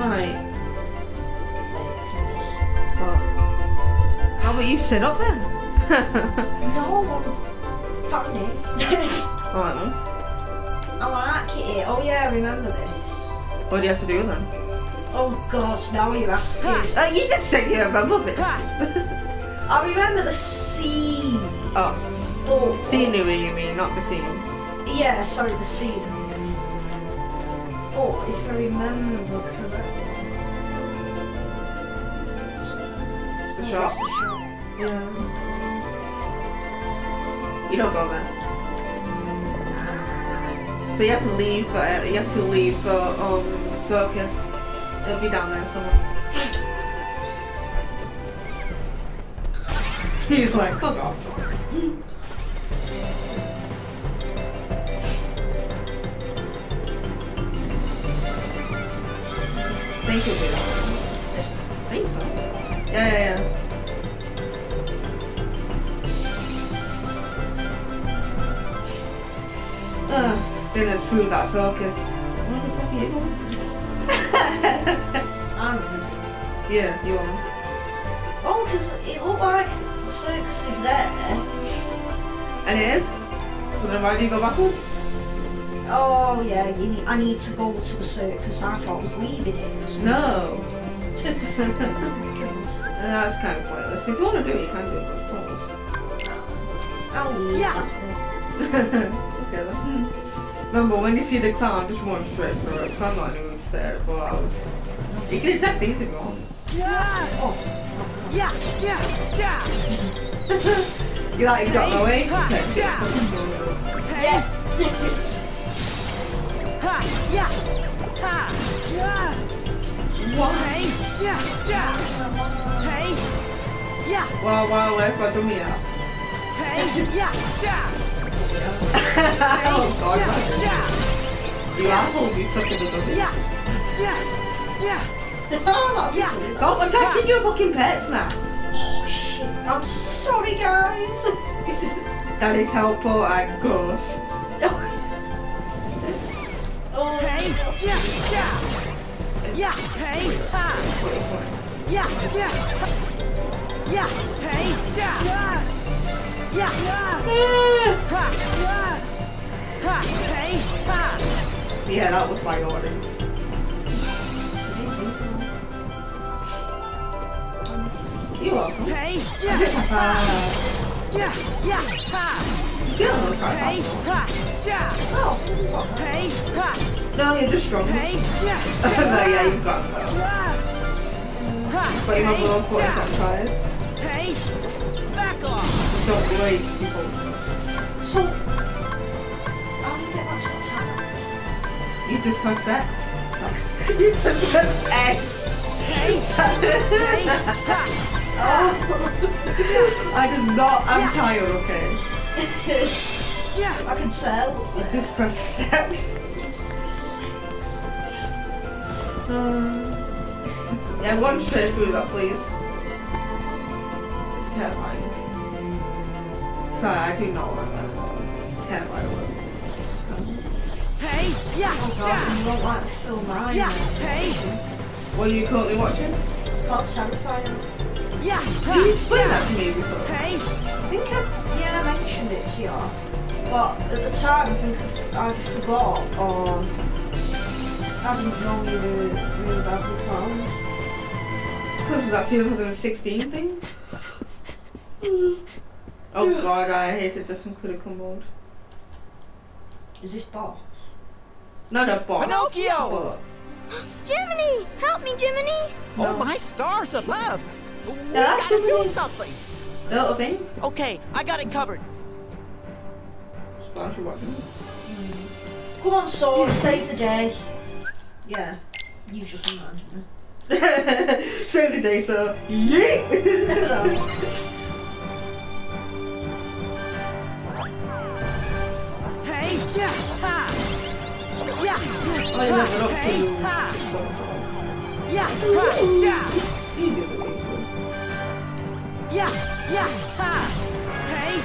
Right. But how about you sit up then? No, I'm funny. Alright then. I like it. Oh yeah, I remember this. What do you have to do then? Oh god, now you're asking. Uh, you just said you remember this. I remember the scene. oh, Oh, scenery you mean, not the scene. Yeah, sorry, the scene. Oh, if I remember correctly. Shop. Yeah. You don't go there. So you have to leave. Uh, you have to leave the um, circus. It'll be down there somewhere. He's like, fuck off. Think you'll be. I think so. Yeah, yeah, yeah. Ugh, then it's through that circus. Where the fuck are you going? Yeah, you are. oh, because it looked like the circus is there. And it is? So then why do you go backwards? Oh yeah, you need, I need to go to the circus. I thought I was leaving it. for some No. reason. That's kind of pointless. If you want to do it, you can do it, but it's pointless. I'll leave Yeah. one. okay. Hmm. Remember, when you see the clown, just run straight for it, 'cause I'm not in the mood to stare at it for hours. You can attack these if you want. Oh, Yeah, yeah, yeah. You like, got away? Yeah. yeah. Ha, yeah. Ha, yeah. Hey, yeah, yeah. Hey, yeah. Wild Wild West by Dummy Out. Hey, yeah, yeah. Oh god, Yeah, yeah. You asshole, you suck at the dummy. Yeah, yeah, yeah. Oh, yeah. Stop attacking your fucking pets now. Oh shit! I'm sorry, guys. That is helpful and gross. oh, Hey, yeah, yeah. Yeah, hey, ha. Yeah, yeah. Yeah, hey, yeah. Yeah, yeah. Ha, yeah. Ha, hey. Yeah, that was my order. You're welcome. Hey, yeah. Uh, Yeah, yeah, ha. you don't like Hey, ha, yeah. Oh? Hey, ha. No, you're just strong. Hey, yeah. no, yeah, you've got it. Ha, But you have a little foot yeah. attack tired. Hey, back off. Don't waste people. So, how do you get back to the town? You just press that. You just press X. Hey, hey. Oh. I did not. I'm Yeah. tired, okay? Yeah. I can tell. You just press X. Um, yeah, one straight through that, please. It's terrifying. Sorry, I do not like that. It's terrifying. Hey, yeah, Oh god, yeah. you don't like the film. Yeah, hey, What are you currently watching? It's called Terrifier. yeah, Can you ha. explain that to me before? Hey, I think I, yeah, I mentioned it to you. But at the time, I think I either forgot or I didn't know you were really bad with clowns. Because of that 2016 thing? Oh god, I hated this one critical mode. Is this boss? No, no, boss. Pinocchio! Jiminy! Help me, Jiminy! Oh, my stars above! We Yeah, gotta do something! Little thing? Okay, I got it covered. Why should watch Come on, Sword, save the day. Yeah, you just reminded me. it. Save the day, so. Yeet! I level up to. Yeah, yeah. You do this easily. Yeah, yeah, ha. Hey.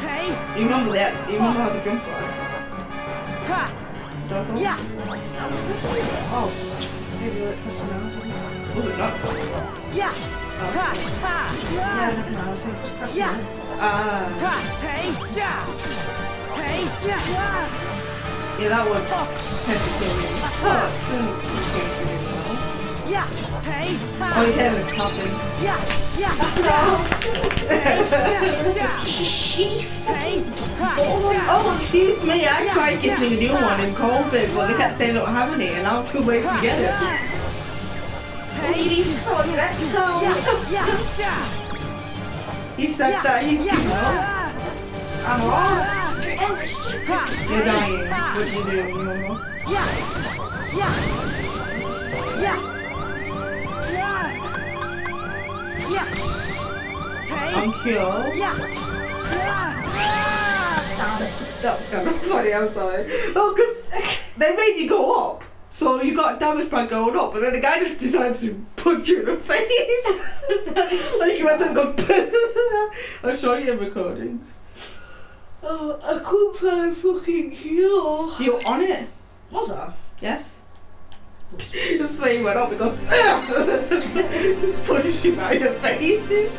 Hey, You remember that? You remember how to jump right? ha. Circle? Yeah, pressing. Oh, maybe like personality. Was it nuts? Yeah. Oh. Ha. Ha. Yeah, no, I think Yeah. personality. Ah. Ha. Hey. Yeah. Hey. Yeah. Yeah, that would tend to kill me. But oh. soon it's going to be well. Yeah. Hey. Oh, Ha. your hair is tapping. Yeah. Yeah. No, Yeah. Yeah. she, she Hey. Oh, Yeah. Oh, excuse me, I tried getting a new one in COVID, but they kept saying they don't have any, and I'm too late to get it. Oh, you need someone Yeah. Yeah. Yeah. He said Yeah. that he's Yeah. too low. I'm on. You're dying. What do you do? Yeah. Yeah. Yeah. Yeah. Yeah. Hey. I'm cured. Yeah. That was kind of funny, I'm sorry. Oh, because they made you go up. So you got damaged by going up, but then the guy just decided to punch you in the face. like you went to go, I'll show you a recording. Oh, I couldn't fucking cure. You were on it? Was I? Yes. Just when you went up, it goes, punch you right in the face.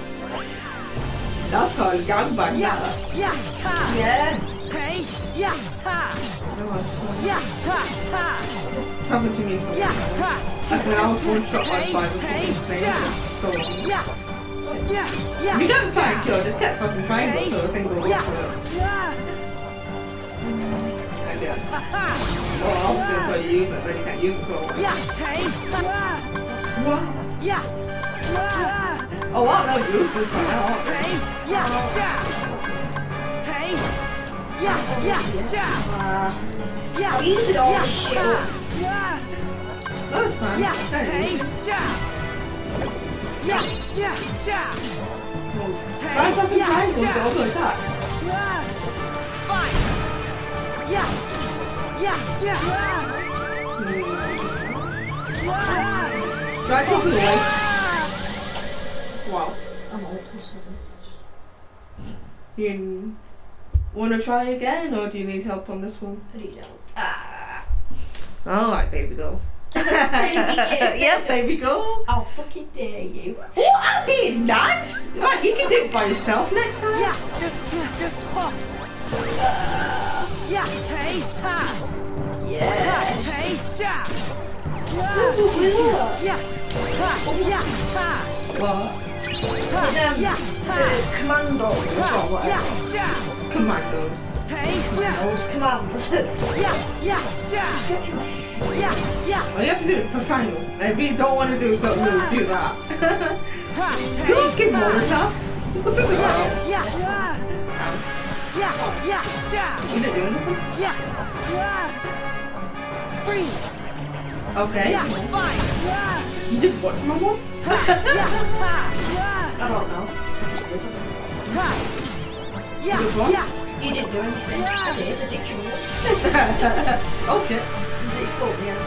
That's called gangbang. Yeah. that. Yeah. Ha. Yeah. Hey. Yeah. Ha. No, it's fine. Yeah. Ha. Ha. It's happened to me sometimes. Yeah. Ha. Like when I was one shot by Hey, five or hey, something snake. yeah. So long. Yeah. Yeah. Yeah. You don't find kill, just get pressing triangle so the thing will Yeah. for it. Yeah. I guess. Or else that's why you use it, then you can't use it for a while. Yeah. Hey. Yeah. What? Yeah. Oh wow, no, you use this right now. Hey. Yeah. Yeah. Hey. Yeah. Yeah. Yeah. Uh, Yeah. I'm using all yeah. shit. Yeah. No, it's fine. Yeah. That Hey. Yeah. Yeah. Yeah. Yeah. Try pressing yeah, triangle yeah. to auto attack. Yeah. Fine. Yeah. Yeah. Yeah. Yeah. Yeah. Try clicking away. Yeah. Wow. I'm all plus seven. You want to try again, or do you need help on this one? I need help. Ah. Alright, baby girl. Yeah, baby girl. I'll fucking dare you. What? I did nice. Right, you can do it by yourself next time. Yeah. Yeah. Yeah. Oh. Yeah. Hey. Ha. Ha. Yeah. Hey. Yeah. Yeah. yeah. Yeah. Ha. Yeah. Ha. What? Ha. Um, yeah. The Ha. commandos or whatever. Yeah. Yeah. Commandos. Hey. Yeah. Those commands. Yeah. Yeah. Yeah. Yeah. Yeah. All you have to do is press triangle. If you don't want to do something, new, do that. Ha. you don't give more Ha. What's up with that? Yeah. Yeah. Ow. Yeah. Yeah. Yeah. You didn't do anything? Yeah. Yeah. Freeze. Okay. Yeah. Fine. Yeah. You did what to my mom? Ha. Yeah. Ha. Yeah. I don't know. I just did it. Yeah. Yeah. You didn't do anything. Yeah. I did. Did you. oh shit. Is it full? Yeah.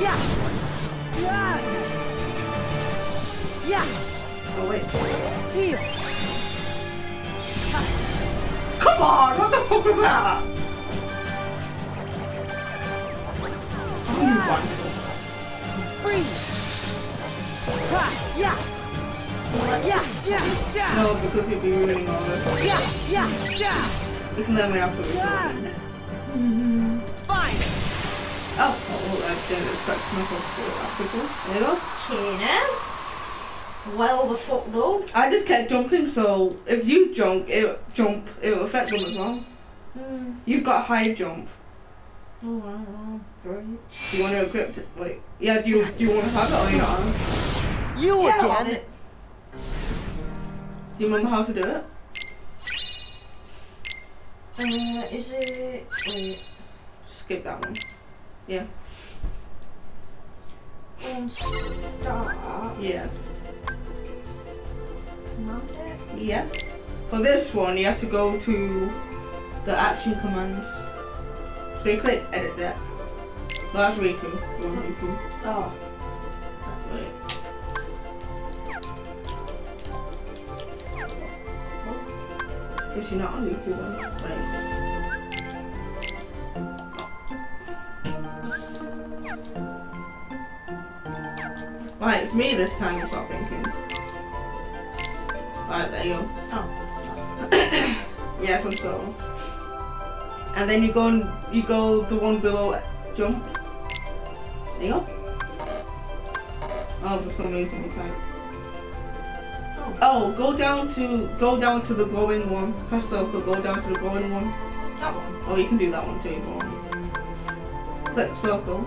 Yeah. Yeah. Yeah. Oh wait. Heal. Come on, what the fuck was that? Oh. Freeze. Ha. Yeah. Well, Yeah. Yeah. Yeah. No, because you'd be ruining all this. Yeah. Yeah. Yeah. You can let me after we Yeah. Fine. Oh, oh, I didn't expect myself to do that quickly. There you go. Tina. Well, the fuck done. I just kept jumping, so if you jump, it jump, it will affect them as well. Hmm. You've got high jump. Oh, wow, wow. Great. Do you want to equip it? Wait, yeah. Do you do you want to have it or you not? You Yeah, again? It. Do you remember how to do it? Uh, is it... Wait. Skip that one. Yeah. On start. Yes. Commander. Yes. For this one, you have to go to the action commands. So you click edit that. Well, that's Riku. Riku. Oh. you're not on YouTube one. Like. Right, it's me this time, I start thinking. Right, there you go. Oh. yes, I'm so. And then you go and you go the one below jump. There you go. Oh, for some reason. Oh, go down to go down to the glowing one. Press circle, go down to the glowing one. That one. Oh, you can do that one too if you want. Click circle.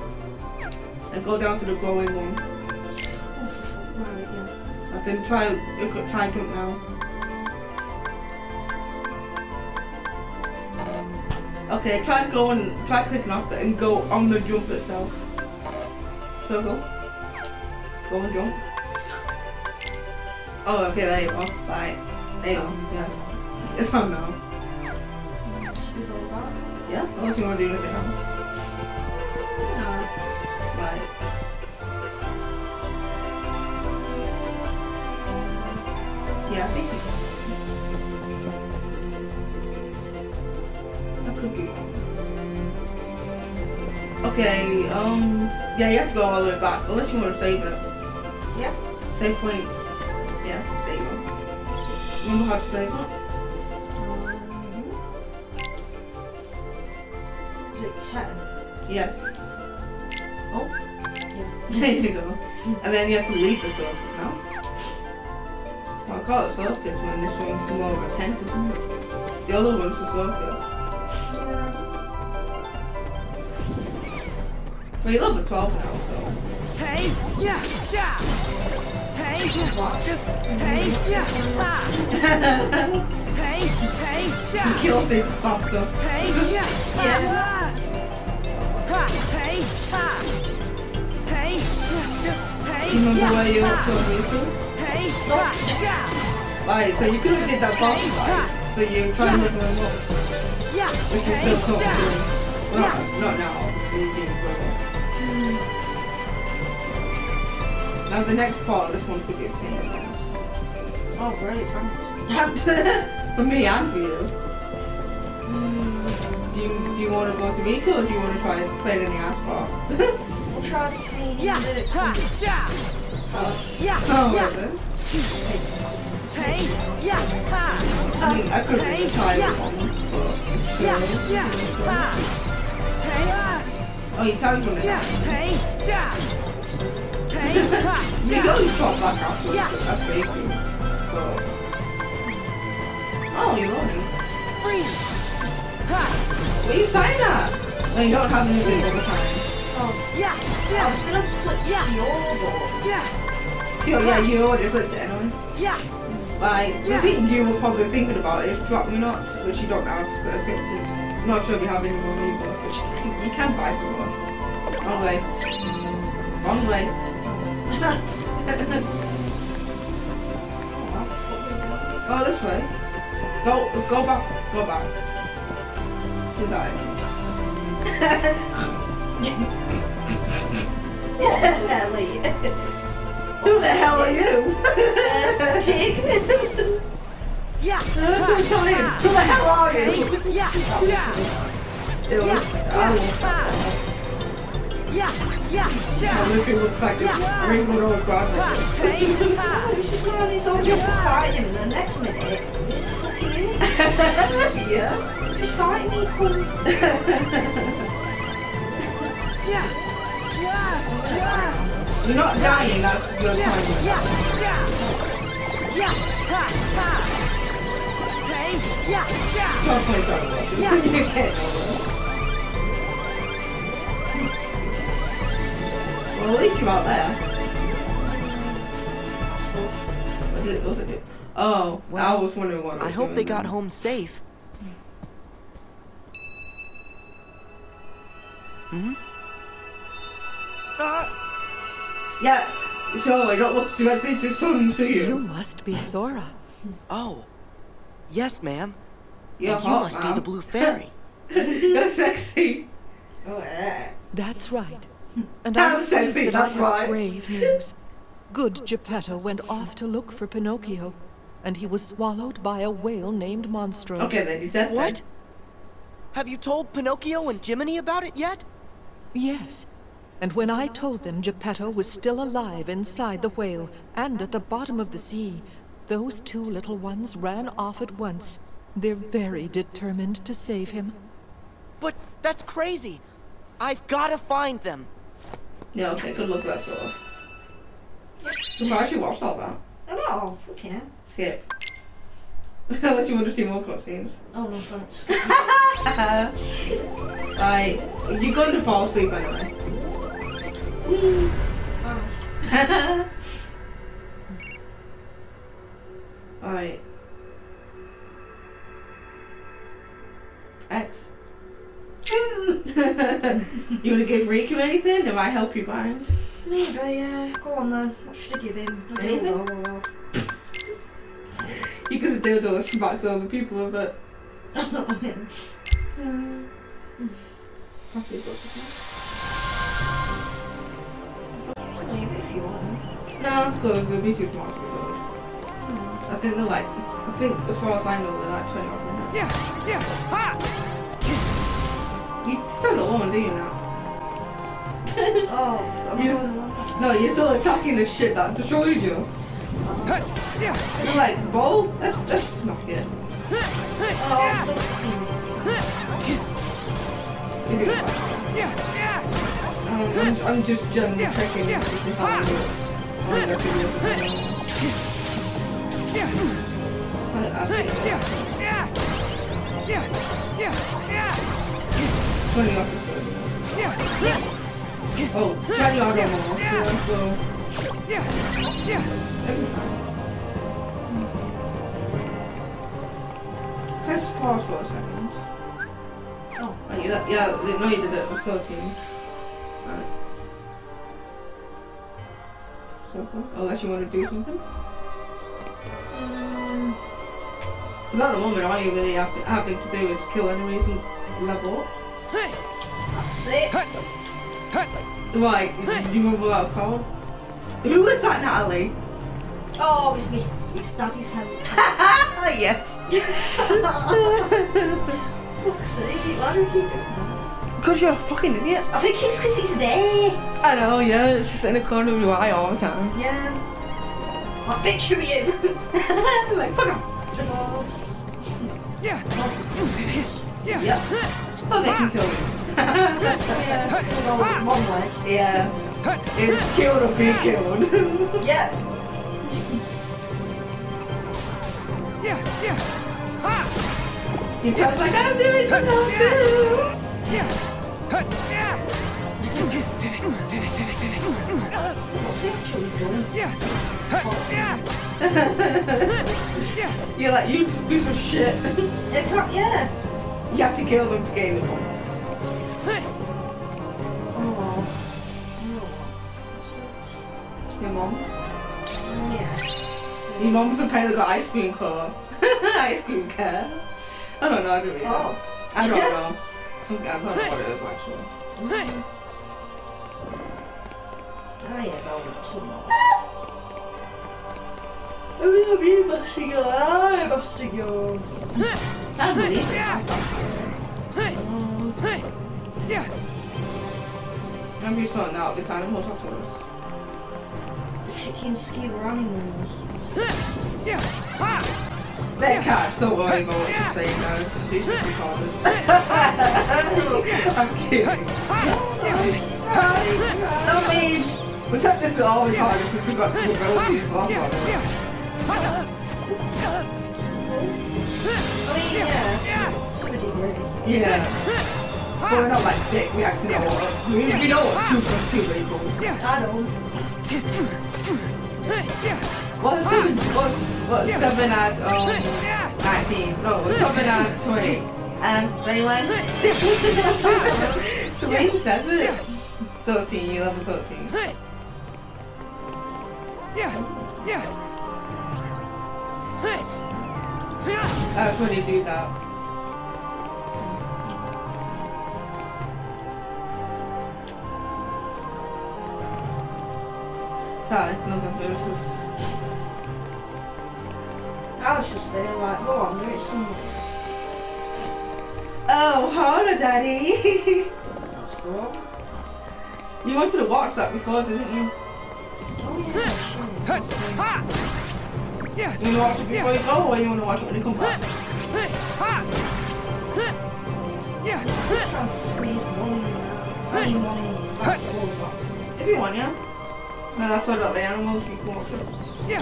And go down to the glowing one. Oh, for fuck. Right, yeah. And then try try jump now. Okay, try going try clicking off it and go on the jump itself. Circle. Go and jump. Oh okay, there you go. Bye. You go. Yeah. It's on now. Should we go back? Yeah? Unless you wanna do anything else. No. Right. Yeah, I think I could be wrong. Okay, um yeah, you have to go all the way back, unless you want to save it. Yeah. Save point. Remember how to save it 10? Yes. Oh. Yeah. There you go. And then you have to leave the circus now. Well, I call it circus when this one's more of a tent, isn't it? The other one's a circus. Yeah. Well, level 12 now, so. Hey, yeah, yeah. Hey, hey, yeah. Hey, hey, yeah. Kill things faster. Hey, yeah, hey, ha. Hey, yeah, hey, remember where you were ha. to Lisa? Hey, yeah, Right, so you could have did that boss fight. So you try and look them up. yeah, Which is still cool. Well, not, not now, obviously, being so Now the next part, this one could be a pain in the ass. Oh, great, thanks. for me and for you. Hmm. Do you do you want to go to Mika or do you want to try and play in the ass part? We'll try the pain in Yeah, the... ha, yeah. Yeah, oh, well yeah. then. Hey, yeah, ha. I mean, I could Hey, have tried yeah. it on, but Yeah, yeah, ha. Hey. Oh, you timed on it. Yeah, hey, yeah. You. That's. Oh. Freeze. What are you saying that? No, you don't have anything the time. Oh, yeah, I yeah, was gonna put Yeah. order. yeah, Yeah, you already it anyway. yeah. Like, the thing you were probably thinking about is drop me nuts, which you don't have uh. I'm not sure if have any more either, you can buy some more. Wrong way. Wrong way. oh, this way. Go, go back, go back. To that. Ellie. Who the hell are you? Yeah, sorry. ha, Who the hell are you? yeah, yeah, It yeah, was, I will. ha. Yeah, yeah, I yeah. literally look like this Yeah. rainbow road Ha, grandmother. hey, ha. It's just one of these old just fighting him, and the next minute, look at you. yeah. Just fighting me, cool. Yeah, yeah, yeah. You're not dying, that's your Yeah, time. yeah, yeah. Yeah, ha, ha. Hey, yeah, yeah. Stop playing Dragon Yeah. You can't. Well, at least you're out there. Was it, was it? Oh, I was wondering what I I hope doing they got then. home safe. Mm hmm? Ah! Yeah, so I don't look directly to sun, to You you? must be Sora. Oh. Yes, ma'am. You're and you hot, must ma'am. be the blue fairy. You're sexy. Oh, yeah. That's right. And I'm I'm that I that's have right. grave news. Good Geppetto went off to look for Pinocchio, and he was swallowed by a whale named Monstro. Okay, then you said What? that. Have you told Pinocchio and Jiminy about it yet? Yes. And when I told them Geppetto was still alive inside the whale and at the bottom of the sea, those two little ones ran off at once. They're very determined to save him. But that's crazy. I've gotta find them. Yeah, okay, good luck with that sort of. Surprised you watched all that. I know, fucking hell. Skip. Unless you want to see more cutscenes. Oh no, thanks. Like, you're going to fall asleep anyway. Alright. Riku anything? It might help you grind. Maybe, yeah. Go on then. What should I give him? I don't Anything? know. You can do those smacks other people with um, it. That's a good Maybe if you want. No, because they'll be too smart to be good. Hmm. I think they're like, I think as far as I know, they're like 20 or something. Yeah, yeah, ha! You still don't want to do you now? Oh, I'm You going. No, you're still attacking the shit that destroyed you. You're like, bro, let's, let's smack it. Oh, so! Um, I'm, I'm just generally checking to see how it. I don't know if you do it. Yeah, yeah, yeah! Yeah, yeah, yeah! 20 officers. Yeah, yeah, Oh, 20 auto more. Yeah. So. Press pause for a second. Oh, yeah, yeah, no, you did it. It was 13. Right. So, unless you want to do something. Because at the moment, all you really have having to do is kill enemies and level up. That's it. Huh, huh. Like, you remember what that was called? Who was that, Natalie? Oh, it's me. It's Daddy's hand. Yes. Fuck's sake, why do you keep doing that? Because you're a fucking idiot. I think it's because it's there. I know, yeah, it's just in the corner of your eye all the time. Yeah. What bitch are you? like, fuck off. Yeah, yeah, Yep. Oh, they can kill you. yeah, leg. yeah. It's killed or be killed. Yeah. yeah, yeah! Ha! you felt like I'm doing this too. Yeah! Yeah! What's he actually doing? Yeah! Huh, yeah! Yeah! You're like, you just piece of shit. Exactly, yeah. you have to kill them to gain the points. Mom's. Yeah. Your mom's apparently got ice cream car. ice cream car. I don't know, I don't really know. Oh. I don't know. Some, I don't know what it is actually. hey! Ah, yeah, go some more. Oh, yeah, me, busting your eye, busting your... I don't believe it. Oh. hey! Yeah! Remember you sorting out the animals after us. Chicken skin animals. Let catch, don't worry about what you're saying guys. She's just retarded. I'm kidding. I mean, We're technically all retarded since we got to the ability of last one. Yeah! I mean, yeah, Yeah! to a. Yeah. But we're not like dick, we actually know what we, we know what two plus two equals. I don't. What's seven what's what's seven at um nineteen? No, what's seven at twenty? Anyone? the way you said it. Thirteen! Yeah! Yeah! That's when you do that. Sorry, nothing. This is I was just there like, go on, there is some... Oh, harder, Daddy. That's the one. You wanted to watch that before, didn't you? Oh yeah, Hut, shit. You want to watch it before you go, or you want to watch it when you come back? Ha! Yeah. I'm trying to money in there. I need money. If you want, yeah. No, that's what the animals. Yeah.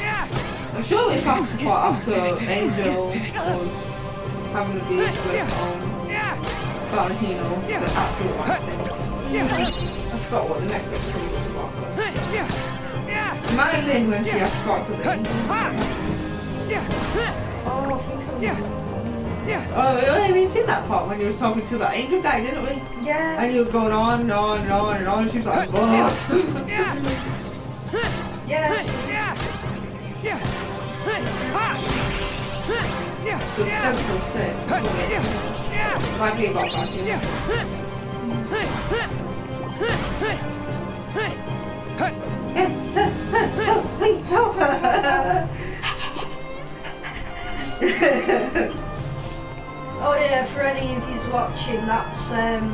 Yeah. I'm sure we passed the part after Angel was having the beach with um, Yeah. Valentino, the absolute last thing. Yeah. I forgot what the next episode was about. It might have been when she has to talk to the angel. Oh, I think Yeah. Oh, yeah, we seen that part when you was talking to that angel guy, didn't we? Yeah. And he was going on and on and on and on, and she's like, what? Yeah. Yeah. Yeah. Yeah. Yeah. So Yeah. seven till six. Hut, Yeah. Yeah. Might be about that, Yeah. Watching, that's um.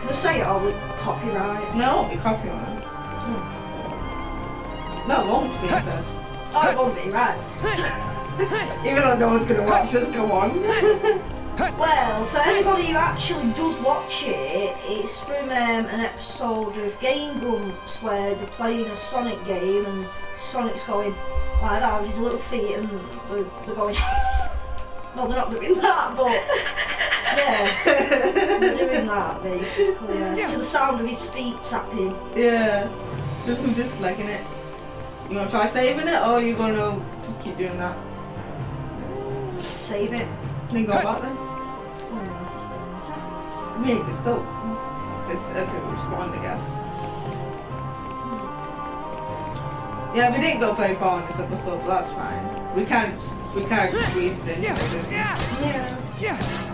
Can I say it all with copyright? No, it won't be copyright. No, it won't be, it says. Oh, it won't be right. Even though no one's gonna watch this, go on. Well, for anybody who actually does watch it, it's from um, an episode of Game Grumps where they're playing a Sonic game and Sonic's going like that with his little feet and they're, they're going. well, they're not doing that, but yeah, they're doing that basically. Yeah. To the sound of his feet tapping. yeah. I'm just liking it. You wanna try saving it, or you gonna just keep doing that? Save it. Then go back then? I mean, you can still just uh, respond, I guess. Yeah, we didn't go very far in this episode, but that's fine. We can't, we can't squeeze it in. Yeah. Yeah. Yeah.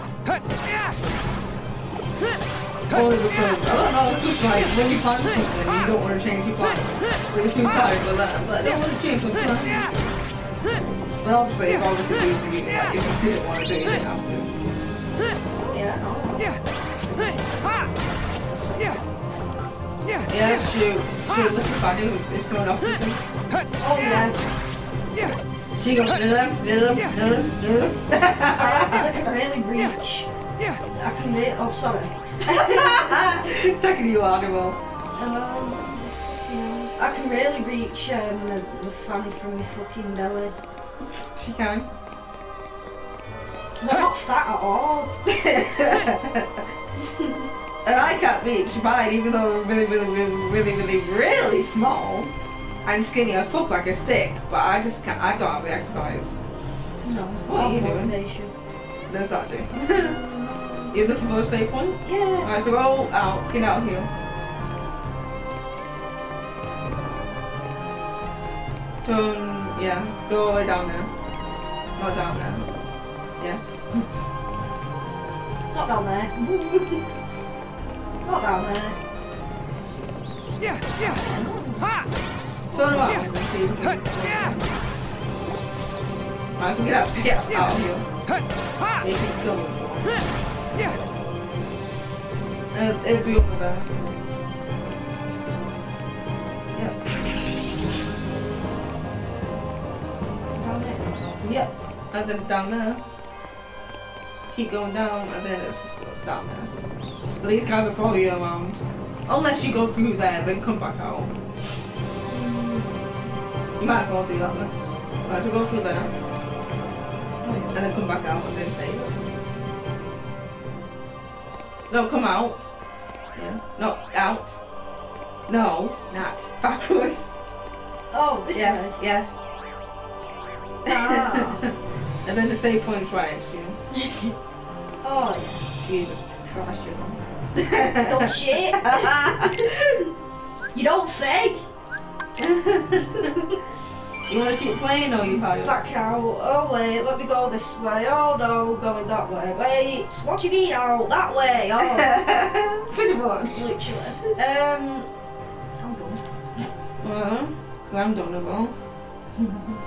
Only because, I don't know, like when you plan something, you don't want to change your plan. We're too tired for that, but I don't want to change my plan. But obviously, it's always a good to you. Like, if you didn't want to do it, you have to. Yeah. Yeah. Shoot. Shoot, look at Fanny, it's thrown off. Oh yeah. Yeah. She goes, rhythm. Alright, I can really reach. Yeah. I can really. Oh, sorry. Taking you animal. Um, I can barely reach um, the, the fanny from my fucking belly. She can. I'm not fat at all. And I can't reach mine, even though I'm really, really, really, really, really, really small and skinny. I fuck like a stick, but I just can't. I don't have the exercise. No. What are you doing? Motivation. There's that too. you looking for a safe point? Yeah. Alright, so go out, get out here. Turn, yeah, go all the way down there. Not down there. Yes. Not down there. Not down there. Yeah. Yeah. Ha. Yeah. and Hut. can. Yeah. Alright, so get out, get out, out of here. You can. Yeah. Uh, it'll be over there. There. Yep. And then down there. Keep going down, and then it's down there. But these guys are probably around. Unless you go through there, then come back out. You might as well do that then. Right, so go through there. And then come back out and then save. No, come out. Yeah. No, out. No, not. Backwards. Oh, this Yes, way. yes. Ah. and then the save point's right next to you. Oh, Jesus Christ, you're wrong. yeah. Oh, shit. you don't say. You want to keep playing or you tired? Back out. Oh, wait. Let me go this way. Oh, no. Going that way. Wait. What do you mean out? That way. Oh. Pretty much. Literally. Um. I'm done. Uh-huh. Because I'm done as well.